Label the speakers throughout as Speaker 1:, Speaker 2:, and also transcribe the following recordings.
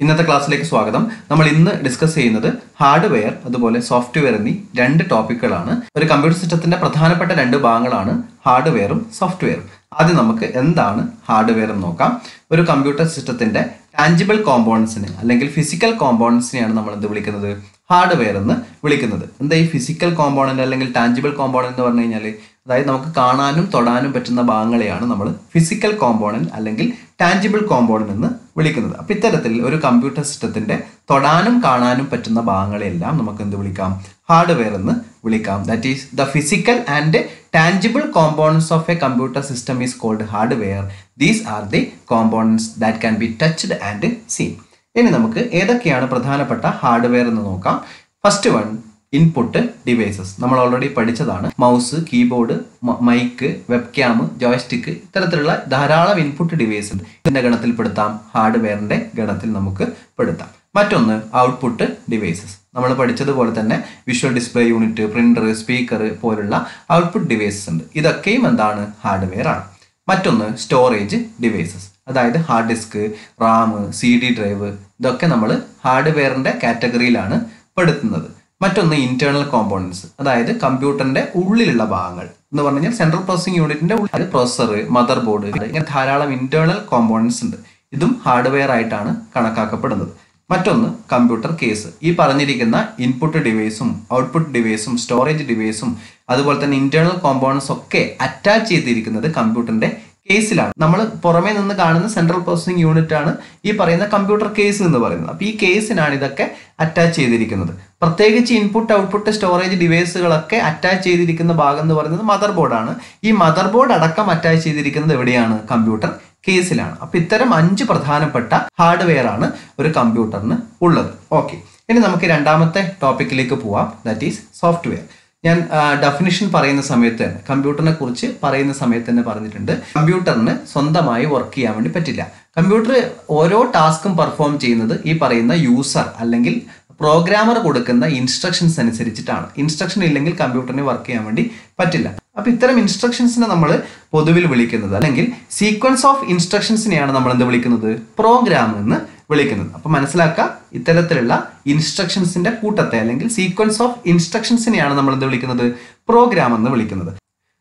Speaker 1: ഇന്നത്തെ ക്ലാസ്സിലേക്ക് സ്വാഗതം. നമ്മൾ ഇന്ന് ഡിസ്കസ് ചെയ്യുന്നത് ഹാർഡ്വെയർ അതുപോലെ സോഫ്റ്റ്വെയർ എന്നീ രണ്ട് ടോപ്പിക്കുകളാണ് ഒരു കമ്പ്യൂട്ടർ സിസ്റ്റത്തിന്റെ പ്രധാനപ്പെട്ട രണ്ട് ഭാഗങ്ങളാണ് ഹാർഡ്വെയറും സോഫ്റ്റ്വെയറും ആദ്യം നമുക്ക് എന്താണ് ഹാർഡ്വെയർ എന്ന് നോക്കാം. ഒരു കമ്പ്യൂട്ടർ സിസ്റ്റത്തിന്റെ ടാഞ്ചിബിൾ കോമ്പോണൻസിന് അല്ലെങ്കിൽ ഫിസിക്കൽ കോമ്പോണൻസിനെയാണ് നമ്മൾ എന്ത് വിളിക്കുന്നത്? ഹാർഡ്വെയർ എന്ന് വിളിക്കുന്നത്. എന്താ ഈ ഫിസിക്കൽ കോമ്പോണന്റ് അല്ലെങ്കിൽ ടാഞ്ചിബിൾ കോമ്പോണന്റ് എന്ന് പറഞ്ഞു കഴിഞ്ഞാൽ അതായത് നമുക്ക് കാണാനും തൊടാനും പറ്റുന്ന ഭാഗങ്ങളെയാണ് നമ്മൾ ഫിസിക്കൽ കോമ്പോണന്റ് അല്ലെങ്കിൽ ടാഞ്ചിബിൾ കോമ്പോണന്റ് എന്ന് വിളിക്കുന്നത്. അപ്പം ഇത്തരത്തിൽ ഒരു കമ്പ്യൂട്ടർ സിസ്റ്റത്തിന്റെ തൊടാനും കാണാനും പറ്റുന്ന ഭാഗങ്ങളെല്ലാം നമുക്ക് എന്ത് വിളിക്കാം? ഹാർഡ്വെയർ എന്ന് വിളിക്കാം. That is the physical and tangible components of a computer system is called hardware these are the components that can be touched and seen ഇനി നമുക്ക് ഏതൊക്കെയാണ് പ്രധാനപ്പെട്ട ഹാർഡ്വെയർ എന്ന് നോക്കാം. ഫസ്റ്റ് വൺ ഇൻപുട്ട് ഡിവൈസസ് നമ്മൾ ഓൾറെഡി പഠിച്ചതാണ്. Mouse keyboard mic webcam joystick ഇത്തരത്തിലുള്ള ധാരാളം ഇൻപുട്ട് ഡിവൈസ് ഉണ്ട്. ഇതിന്റെ ഗണത്തിൽപ്പെടുത്താം. ഹാർഡ്വെയറിന്റെ ഗണത്തിൽ നമുക്ക് പെടുത്താം. മറ്റൊന്ന് ഔട്ട്പുട്ട് ഡിവൈസസ് നമ്മൾ പഠിച്ചതുപോലെ തന്നെ visual display unit printer speaker പോലുള്ള ഔട്ട്പുട്ട് ഡിവൈസസ് ഉണ്ട്. ഇതൊക്കെയും എന്താണ്? ഹാർഡ്വെയർ ആണ്. മറ്റൊന്ന് സ്റ്റോറേജ് ഡിവൈസസ് അതായത് hard disk RAM C D drive ഇതൊക്കെ നമ്മൾ ഹാർഡ്വെയറിന്റെ കാറ്റഗറിയിലാണ് പെടുത്തുന്നത്. മറ്റൊന്ന് ഇന്റേണൽ കോമ്പോണൻസ് അതായത് കമ്പ്യൂട്ടറിന്റെ ഉള്ളിലുള്ള ഭാഗങ്ങൾ എന്ന് പറഞ്ഞു കഴിഞ്ഞാൽ സെൻട്രൽ പ്രോസസിംഗ് യൂണിറ്റിന്റെ ഉള്ളിൽ. പ്രോസസർ മദർ ബോർഡ് ഇങ്ങനെ ധാരാളം ഇന്റേണൽ കോമ്പോണൻസ് ഉണ്ട്. ഇതും ഹാർഡ്വെയർ ആയിട്ടാണ് കണക്കാക്കപ്പെടുന്നത്. മറ്റൊന്ന് കമ്പ്യൂട്ടർ കേസ് ഈ പറഞ്ഞിരിക്കുന്ന ഇൻപുട്ട് ഡിവൈസും ഔട്ട്പുട്ട് ഡിവൈസും സ്റ്റോറേജ് ഡിവൈസും അതുപോലെ തന്നെ ഇന്റേണൽ കോമ്പോണൻസ് ഒക്കെ അറ്റാച്ച് ചെയ്തിരിക്കുന്നത് കമ്പ്യൂട്ടറിന്റെ കേസിലാണ് നമ്മൾ പുറമേ നിന്ന് കാണുന്ന സെൻട്രൽ പ്രോസസിംഗ് യൂണിറ്റ് ആണ് ഈ പറയുന്ന കമ്പ്യൂട്ടർ കേസ് എന്ന് പറയുന്നത്. അപ്പൊ ഈ കേസിനാണ് ഇതൊക്കെ അറ്റാച്ച് ചെയ്തിരിക്കുന്നത്. പ്രത്യേകിച്ച് ഇൻപുട്ട് ഔട്ട്പുട്ട് സ്റ്റോറേജ് ഡിവൈസുകളൊക്കെ അറ്റാച്ച് ചെയ്തിരിക്കുന്ന ഭാഗം എന്ന് പറയുന്നത് മദർ ബോർഡാണ് ഈ മദർ ബോർഡ് അടക്കം അറ്റാച്ച് ചെയ്തിരിക്കുന്നത് എവിടെയാണ്? കമ്പ്യൂട്ടർ കേസിലാണ് അപ്പൊ ഇത്തരം അഞ്ച് പ്രധാനപ്പെട്ട ഹാർഡ്വെയർ ആണ് ഒരു കമ്പ്യൂട്ടറിന് ഉള്ളത്. ഓക്കെ ഇനി നമുക്ക് രണ്ടാമത്തെ ടോപ്പിക്കിലേക്ക് പോവാം. ദാറ്റ് ഈസ് സോഫ്റ്റ്വെയർ ഞാൻ ഡെഫിനിഷൻ പറയുന്ന സമയത്ത് തന്നെ കമ്പ്യൂട്ടറിനെ കുറിച്ച് പറയുന്ന സമയത്ത് തന്നെ പറഞ്ഞിട്ടുണ്ട്. കമ്പ്യൂട്ടറിന് സ്വന്തമായി വർക്ക് ചെയ്യാൻ വേണ്ടി പറ്റില്ല. കമ്പ്യൂട്ടർ ഓരോ ടാസ്കും പെർഫോം ചെയ്യുന്നത് ഈ പറയുന്ന യൂസർ അല്ലെങ്കിൽ പ്രോഗ്രാമർ കൊടുക്കുന്ന ഇൻസ്ട്രക്ഷൻസ് അനുസരിച്ചിട്ടാണ്. ഇൻസ്ട്രക്ഷൻ ഇല്ലെങ്കിൽ കമ്പ്യൂട്ടറിന് വർക്ക് ചെയ്യാൻ വേണ്ടി പറ്റില്ല. അപ്പൊ ഇത്തരം ഇൻസ്ട്രക്ഷൻസിനെ നമ്മൾ പൊതുവിൽ വിളിക്കുന്നത്. അല്ലെങ്കിൽ സീക്വൻസ് ഓഫ് ഇൻസ്ട്രക്ഷൻസിനെയാണ് നമ്മൾ എന്ത് വിളിക്കുന്നത്? പ്രോഗ്രാം എന്ന് വിളിക്കുന്നത്. അപ്പൊ മനസ്സിലാക്കുക ഇത്തരത്തിലുള്ള ഇൻസ്ട്രക്ഷൻസിന്റെ കൂട്ടത്തെ അല്ലെങ്കിൽ സീക്വൻസ് ഓഫ് ഇൻസ്ട്രക്ഷൻസിനെയാണ് നമ്മൾ എന്ത് വിളിക്കുന്നത്? പ്രോഗ്രാം എന്ന് വിളിക്കുന്നത്.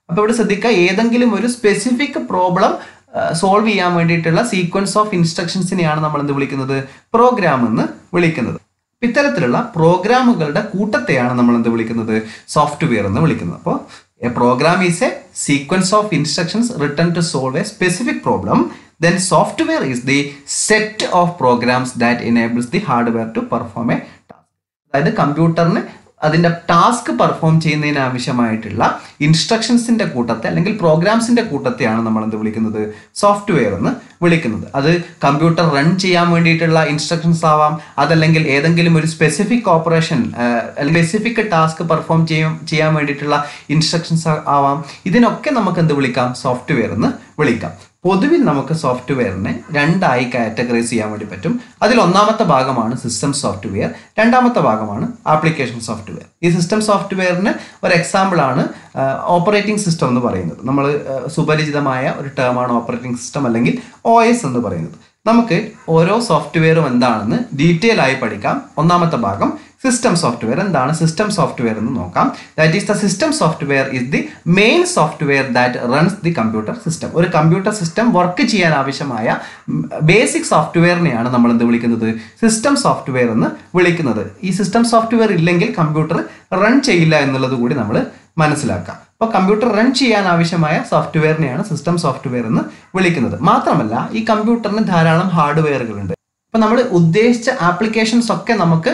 Speaker 1: അപ്പൊ ഇവിടെ ശ്രദ്ധിക്കുക ഏതെങ്കിലും ഒരു സ്പെസിഫിക് പ്രോബ്ലം സോൾവ് ചെയ്യാൻ വേണ്ടിയിട്ടുള്ള സീക്വൻസ് ഓഫ് ഇൻസ്ട്രക്ഷൻസിനെയാണ് നമ്മൾ എന്ത് വിളിക്കുന്നത്? പ്രോഗ്രാം എന്ന് വിളിക്കുന്നത്. ഇത്തരത്തിലുള്ള പ്രോഗ്രാമുകളുടെ കൂട്ടത്തെയാണ് നമ്മൾ എന്ത് വിളിക്കുന്നത്? സോഫ്റ്റ്വെയർ എന്ന് വിളിക്കുന്നത്. അപ്പോൾ a program is a sequence of instructions written to solve a specific problem then software is the set of programs that enables the hardware to perform a task അതായത് കമ്പ്യൂട്ടറിന് അതിന്റെ ടാസ്ക് പെർഫോം ചെയ്യുന്നതിന് ആവശ്യമായിട്ടുള്ള ഇൻസ്ട്രക്ഷൻസിന്റെ കൂട്ടത്തെ അല്ലെങ്കിൽ പ്രോഗ്രാംസിന്റെ കൂട്ടത്തെയാണ് നമ്മൾ എന്ത് വിളിക്കുന്നത്? സോഫ്റ്റ്വെയർ എന്ന് വിളിക്കുന്നത്. അത് കമ്പ്യൂട്ടർ റൺ ചെയ്യാൻ വേണ്ടിയിട്ടുള്ള ഇൻസ്ട്രക്ഷൻസ് ആവാം. അതല്ലെങ്കിൽ ഏതെങ്കിലും ഒരു specific operation specific task perform ചെയ്യാൻ വേണ്ടിയിട്ടുള്ള ഇൻസ്ട്രക്ഷൻസ് ആവാം. ഇതിനൊക്കെ നമുക്ക് എന്ത് വിളിക്കാം? സോഫ്റ്റ്വെയർ എന്ന് വിളിക്കാം. പൊതുവിൽ നമുക്ക് സോഫ്റ്റ്വെയറിനെ രണ്ടായി കാറ്റഗറൈസ് ചെയ്യാൻ വേണ്ടി പറ്റും. അതിൽ ഒന്നാമത്തെ ഭാഗമാണ് സിസ്റ്റം സോഫ്റ്റ്വെയർ രണ്ടാമത്തെ ഭാഗമാണ് ആപ്ലിക്കേഷൻ സോഫ്റ്റ്വെയർ ഈ സിസ്റ്റം സോഫ്റ്റ്വെയറിന് ഒരു എക്സാമ്പിൾ ആണ് ഓപ്പറേറ്റിംഗ് സിസ്റ്റം എന്ന് പറയുന്നത്. നമ്മൾ സുപരിചിതമായ ഒരു ടേമാണ് ഓപ്പറേറ്റിംഗ് സിസ്റ്റം അല്ലെങ്കിൽ ഒ എന്ന് പറയുന്നത്. നമുക്ക് ഓരോ സോഫ്റ്റ്വെയറും എന്താണെന്ന് ഡീറ്റെയിൽ ആയി പഠിക്കാം. ഒന്നാമത്തെ ഭാഗം സിസ്റ്റം സോഫ്റ്റ്വെയർ എന്താണ് സിസ്റ്റം സോഫ്റ്റ്വെയർ എന്ന് നോക്കാം. That is the system software is the main software that runs the computer system ഒരു കമ്പ്യൂട്ടർ സിസ്റ്റം വർക്ക് ചെയ്യാൻ ആവശ്യമായ ബേസിക് സോഫ്റ്റ്വെയറിനെയാണ് നമ്മൾ എന്ത് വിളിക്കുന്നത്? സിസ്റ്റം സോഫ്റ്റ്വെയർ എന്ന് വിളിക്കുന്നത്. ഈ സിസ്റ്റം സോഫ്റ്റ്വെയർ ഇല്ലെങ്കിൽ കമ്പ്യൂട്ടർ റൺ ചെയ്യില്ല എന്നുള്ളത് കൂടി നമ്മൾ മനസ്സിലാക്കാം. അപ്പോൾ കമ്പ്യൂട്ടർ റൺ ചെയ്യാൻ ആവശ്യമായ സോഫ്റ്റ്വെയറിനെയാണ് സിസ്റ്റം സോഫ്റ്റ്വെയർ എന്ന് വിളിക്കുന്നത്. മാത്രമല്ല ഈ കമ്പ്യൂട്ടറിന് ധാരാളം ഹാർഡ്വെയറുകളുണ്ട് അപ്പോൾ നമ്മൾ ഉദ്ദേശിച്ച ആപ്ലിക്കേഷൻസ് ഒക്കെ നമുക്ക്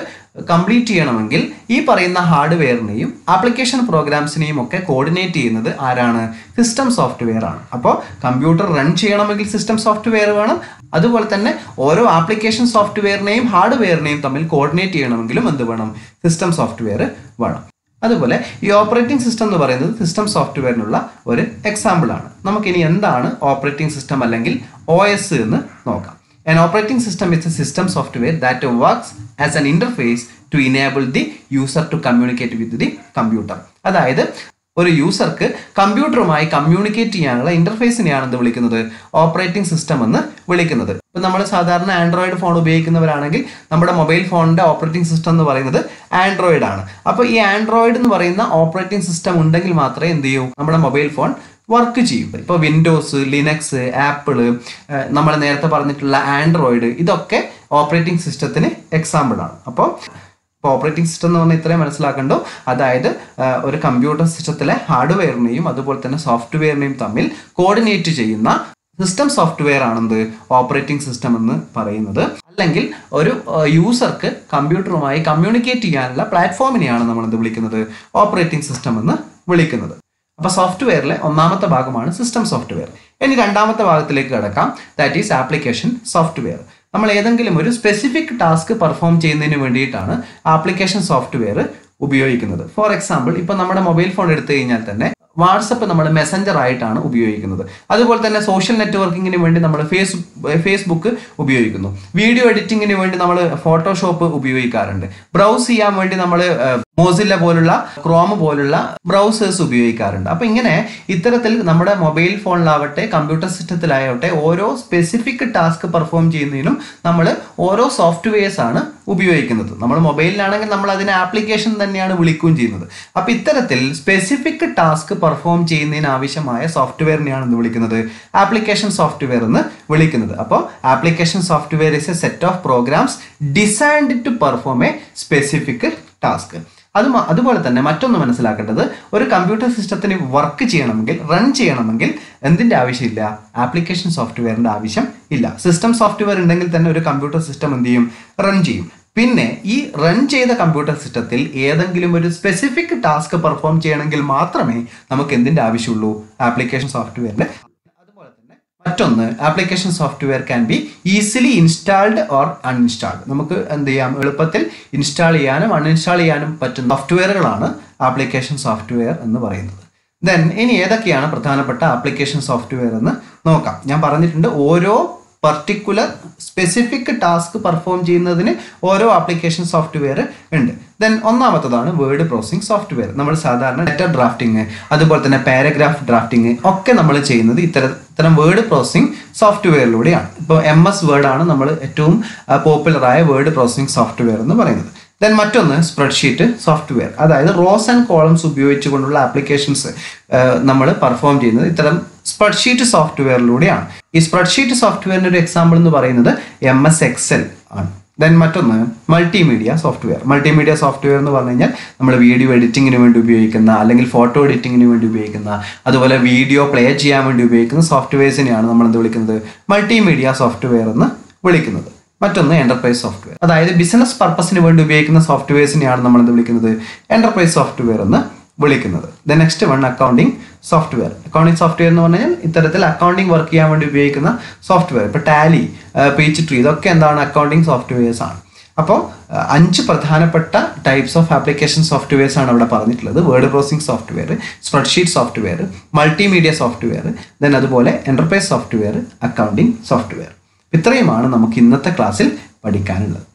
Speaker 1: കംപ്ലീറ്റ് ചെയ്യണമെങ്കിൽ ഈ പറയുന്ന ഹാർഡ്വെയറിനെയും ആപ്ലിക്കേഷൻ പ്രോഗ്രാംസിനെയും ഒക്കെ കോർഡിനേറ്റ് ചെയ്യുന്നത് ആരാണ്? സിസ്റ്റം സോഫ്റ്റ്വെയർ ആണ്. അപ്പോൾ കമ്പ്യൂട്ടർ റൺ ചെയ്യണമെങ്കിൽ സിസ്റ്റം സോഫ്റ്റ്വെയർ വേണം. അതുപോലെ തന്നെ ഓരോ ആപ്ലിക്കേഷൻ സോഫ്റ്റ്വെയറിനെയും ഹാർഡ്വെയറിനെയും തമ്മിൽ കോർഡിനേറ്റ് ചെയ്യണമെങ്കിലും എന്ത് വേണം? സിസ്റ്റം സോഫ്റ്റ്വെയർ വേണം. അതുപോലെ ഈ ഓപ്പറേറ്റിംഗ് സിസ്റ്റം എന്ന് പറയുന്നത് സിസ്റ്റം സോഫ്റ്റ്വെയറിനുള്ള ഒരു എക്സാമ്പിൾ ആണ് നമുക്കിനി എന്താണ് ഓപ്പറേറ്റിംഗ് സിസ്റ്റം അല്ലെങ്കിൽ ഒ എന്ന് നോക്കാം An operating system is a system software that works as an interface to enable the user to communicate with the computer. അതായത് ഒരു യൂസർക്ക് കമ്പ്യൂട്ടറുമായി കമ്മ്യൂണിക്കേറ്റ് ചെയ്യാനുള്ള ഇന്റർഫേസിനെയാണ് എന്ത് വിളിക്കുന്നത്? ഓപ്പറേറ്റിംഗ് സിസ്റ്റം എന്ന് വിളിക്കുന്നത്. ഇപ്പം നമ്മൾ സാധാരണ ആൻഡ്രോയിഡ് ഫോൺ ഉപയോഗിക്കുന്നവരാണെങ്കിൽ നമ്മുടെ മൊബൈൽ ഫോണിന്റെ ഓപ്പറേറ്റിംഗ് സിസ്റ്റം എന്ന് പറയുന്നത് ആൻഡ്രോയിഡ് ആണ്. അപ്പോൾ ഈ ആൻഡ്രോയിഡ് എന്ന് പറയുന്ന ഓപ്പറേറ്റിംഗ് സിസ്റ്റം ഉണ്ടെങ്കിൽ മാത്രമേ എന്ത് ചെയ്യൂ? നമ്മുടെ മൊബൈൽ ഫോൺ വർക്ക് ചെയ്യും. ഇപ്പോൾ വിൻഡോസ് ലിനക്സ് ആപ്പിൾ നമ്മൾ നേരത്തെ പറഞ്ഞിട്ടുള്ള ആൻഡ്രോയിഡ് ഇതൊക്കെ ഓപ്പറേറ്റിംഗ് സിസ്റ്റത്തിന് എക്സാമ്പിൾ ആണ്. അപ്പോൾ ഇപ്പോൾ ഓപ്പറേറ്റിംഗ് സിസ്റ്റം എന്ന് പറഞ്ഞാൽ ഇത്രയും മനസ്സിലാക്കണ്ടോ? അതായത് ഒരു കമ്പ്യൂട്ടർ സിസ്റ്റത്തിലെ ഹാർഡ്വെയറിനെയും അതുപോലെ തന്നെ സോഫ്റ്റ്വെയറിനെയും തമ്മിൽ കോർഡിനേറ്റ് ചെയ്യുന്ന സിസ്റ്റം സോഫ്റ്റ്വെയർ ആണെന്ത്? ഓപ്പറേറ്റിംഗ് സിസ്റ്റം എന്ന് പറയുന്നത്. അല്ലെങ്കിൽ ഒരു യൂസർക്ക് കമ്പ്യൂട്ടറുമായി കമ്മ്യൂണിക്കേറ്റ് ചെയ്യാനുള്ള പ്ലാറ്റ്ഫോമിനെയാണ് നമ്മൾ എന്ത് വിളിക്കുന്നത്? ഓപ്പറേറ്റിംഗ് സിസ്റ്റം എന്ന് വിളിക്കുന്നത്. അപ്പോൾ സോഫ്റ്റ്വെയറിലെ ഒന്നാമത്തെ ഭാഗമാണ് സിസ്റ്റം സോഫ്റ്റ്വെയർ ഇനി രണ്ടാമത്തെ ഭാഗത്തിലേക്ക് കിടക്കാം. ദാറ്റ് ഈസ് ആപ്ലിക്കേഷൻ സോഫ്റ്റ്വെയർ നമ്മൾ ഏതെങ്കിലും ഒരു സ്പെസിഫിക് ടാസ്ക് പെർഫോം ചെയ്യുന്നതിന് വേണ്ടിയിട്ടാണ് ആപ്ലിക്കേഷൻ സോഫ്റ്റ്വെയർ ഉപയോഗിക്കുന്നത്. ഫോർ എക്സാമ്പിൾ ഇപ്പൊ നമ്മുടെ മൊബൈൽ ഫോൺ എടുത്തു കഴിഞ്ഞാൽ തന്നെ വാട്സപ്പ് നമ്മൾ മെസ്സഞ്ചർ ആയിട്ടാണ് ഉപയോഗിക്കുന്നത്. അതുപോലെ തന്നെ സോഷ്യൽ നെറ്റ്വർക്കിങ്ങിന് വേണ്ടി നമ്മൾ ഫേസ് ഫേസ്ബുക്ക് ഉപയോഗിക്കുന്നു. വീഡിയോ എഡിറ്റിങ്ങിന് വേണ്ടി നമ്മൾ ഫോട്ടോഷോപ്പ് ഉപയോഗിക്കാറുണ്ട്. ബ്രൗസ് ചെയ്യാൻ വേണ്ടി നമ്മൾ മോസില്ല പോലുള്ള ക്രോം പോലുള്ള ബ്രൗസേഴ്സ് ഉപയോഗിക്കാറുണ്ട്. അപ്പൊ ഇങ്ങനെ ഇത്തരത്തിൽ നമ്മുടെ മൊബൈൽ ഫോണിലാവട്ടെ കമ്പ്യൂട്ടർ സിസ്റ്റത്തിലായോട്ടെ ഓരോ സ്പെസിഫിക് ടാസ്ക് പെർഫോം ചെയ്യുന്നതിനും നമ്മൾ ഓരോ സോഫ്റ്റ്വെയർസ് ആണ് ഉപയോഗിക്കുന്നത്. നമ്മൾ മൊബൈലിലാണെങ്കിൽ നമ്മൾ അതിനെ ആപ്ലിക്കേഷൻ തന്നെയാണ് വിളിക്കുകയും ചെയ്യുന്നത്. അപ്പൊ ഇത്തരത്തിൽ സ്പെസിഫിക് ടാസ്ക് പെർഫോം ചെയ്യുന്നതിന് ആവശ്യമായ സോഫ്റ്റ്വെയറിനെയാണ് എന്ന് വിളിക്കുന്നത്. ആപ്ലിക്കേഷൻ സോഫ്റ്റ്വെയർ എന്ന് വിളിക്കുന്നത്. അപ്പോൾ application software is a set of programs designed to perform a specific task അത് അതുപോലെ തന്നെ മറ്റൊന്ന് മനസ്സിലാക്കേണ്ടത് ഒരു കമ്പ്യൂട്ടർ സിസ്റ്റത്തിന് വർക്ക് ചെയ്യണമെങ്കിൽ റൺ ചെയ്യണമെങ്കിൽ എന്തിന്റെ ആവശ്യമില്ല? ആപ്ലിക്കേഷൻ സോഫ്റ്റ്വെയറിന്റെ ആവശ്യം ഇല്ല. സിസ്റ്റം സോഫ്റ്റ്വെയർ ഉണ്ടെങ്കിൽ തന്നെ ഒരു കമ്പ്യൂട്ടർ സിസ്റ്റം എന്ത് ചെയ്യും? റൺ ചെയ്യും. പിന്നെ ഈ റൺ ചെയ്ത കമ്പ്യൂട്ടർ സിസ്റ്റത്തിൽ ഏതെങ്കിലും ഒരു സ്പെസിഫിക് ടാസ്ക് പെർഫോം ചെയ്യണമെങ്കിൽ മാത്രമേ നമുക്ക് എന്തിന്റെ ആവശ്യമുള്ളൂ? ആപ്ലിക്കേഷൻ തന്നെ മറ്റൊന്ന് application software can be easily installed or uninstalled നമുക്ക് എന്ത് ചെയ്യാം? എളുപ്പത്തിൽ ഇൻസ്റ്റാൾ ചെയ്യാനും അൺഇൻസ്റ്റാൾ ചെയ്യാനും പറ്റുന്ന സോഫ്റ്റ്വെയറുകളാണ് ആപ്ലിക്കേഷൻ സോഫ്റ്റ്വെയർ എന്ന് പറയുന്നത്. ദെൻ ഇനി ഏതൊക്കെയാണ് പ്രധാനപ്പെട്ട ആപ്ലിക്കേഷൻ സോഫ്റ്റ്വെയർ എന്ന് നോക്കാം. ഞാൻ പറഞ്ഞിട്ടുണ്ട് ഓരോ പർട്ടിക്കുലർ സ്പെസിഫിക് ടാസ്ക് പെർഫോം ചെയ്യുന്നതിന് ഓരോ ആപ്ലിക്കേഷൻ സോഫ്റ്റ്വെയർ ഉണ്ട്. ദെൻ ഒന്നാമത്തതാണ് വേർഡ് പ്രോസസ്സിംഗ് സോഫ്റ്റ്വെയർ നമ്മൾ സാധാരണ ലെറ്റർ ഡ്രാഫ്റ്റിംഗ് അതുപോലെ തന്നെ പാരഗ്രാഫ് ഡ്രാഫ്റ്റിംഗ് ഒക്കെ നമ്മൾ ചെയ്യുന്നത് ഇത്തരം ഇത്തരം വേർഡ് പ്രോസസ്സിംഗ് സോഫ്റ്റ്വെയറിലൂടെയാണ് ഇപ്പോൾ എം എസ് ആണ് നമ്മൾ ഏറ്റവും പോപ്പുലറായ വേർഡ് പ്രോസസ്സിംഗ് സോഫ്റ്റ്വെയർ എന്ന് പറയുന്നത്. ദെൻ മറ്റൊന്ന് സ്പ്രെഡ്ഷീറ്റ് സോഫ്റ്റ്വെയർ അതായത് റോസ് ആൻഡ് കോളംസ് ഉപയോഗിച്ചുകൊണ്ടുള്ള ആപ്ലിക്കേഷൻസ് നമ്മൾ പെർഫോം ചെയ്യുന്നത് ഇത്തരം സ്പ്രെഡ്ഷീറ്റ് സോഫ്റ്റ്വെയറിലൂടെയാണ് ഈ സ്പ്രെഡ്ഷീറ്റ് സോഫ്റ്റ്വെയറിന്റെ ഒരു എക്സാമ്പിൾ എന്ന് പറയുന്നത് എം എസ് എക്സൽ ആണ്. ദെൻ മറ്റൊന്ന് മൾട്ടിമീഡിയ സോഫ്റ്റ്വെയർ മൾട്ടിമീഡിയ സോഫ്റ്റ്വെയർ എന്ന് പറഞ്ഞു കഴിഞ്ഞാൽ നമ്മൾ വീഡിയോ എഡിറ്റിങ്ങിന് വേണ്ടി ഉപയോഗിക്കുന്ന അല്ലെങ്കിൽ ഫോട്ടോ എഡിറ്റിങ്ങിന് വേണ്ടി ഉപയോഗിക്കുന്ന അതുപോലെ വീഡിയോ പ്ലേ ചെയ്യാൻ വേണ്ടി ഉപയോഗിക്കുന്ന സോഫ്റ്റ്വെയർസിനെയാണ് നമ്മൾ എന്ത് വിളിക്കുന്നത്? മൾട്ടിമീഡിയ സോഫ്റ്റ്വെയർ എന്ന് വിളിക്കുന്നത്. മറ്റൊന്ന് എന്റർപ്രൈസ് സോഫ്റ്റ്വെയർ അതായത് ബിസിനസ് പർപ്പസിന് വേണ്ടി ഉപയോഗിക്കുന്ന സോഫ്റ്റ്വെയർസിനെയാണ് നമ്മൾ എന്ത് വിളിക്കുന്നത്? എന്റർപ്രൈസ് സോഫ്റ്റ്വെയർ എന്ന് വിളിക്കുന്നത്. The next one accounting software accounting software എന്ന് പറഞ്ഞാൽ ഇത്തരത്തിൽ അക്കൗണ്ടിങ് വർക്ക് ചെയ്യാൻ വേണ്ടി ഉപയോഗിക്കുന്ന സോഫ്റ്റ്വെയർ ഇപ്പോൾ ടാലി പേജ് ട്രീ ഇതൊക്കെ എന്താണ് അക്കൗണ്ടിങ് സോഫ്റ്റ്വെയർസ് ആണ്. അപ്പോൾ അഞ്ച് പ്രധാനപ്പെട്ട ടൈപ്സ് ഓഫ് ആപ്ലിക്കേഷൻ സോഫ്റ്റ്വെയർസ് ആണ് ഇവിടെ പറഞ്ഞിട്ടുള്ളത്. Word processing software spreadsheet software multimedia software then അതുപോലെ എന്റർപ്രൈസ് സോഫ്റ്റ്വെയർ അക്കൗണ്ടിങ് സോഫ്റ്റ്വെയർ ഇത്രയുമാണ് നമുക്ക് ഇന്നത്തെ ക്ലാസ്സിൽ പഠിക്കാനുള്ളത്.